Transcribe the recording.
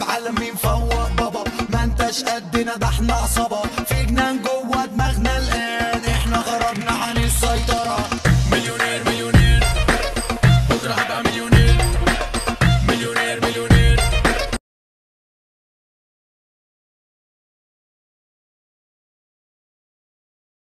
بعالمين فوق بابا. ما انتش قدنا ده إحنا عصابة. في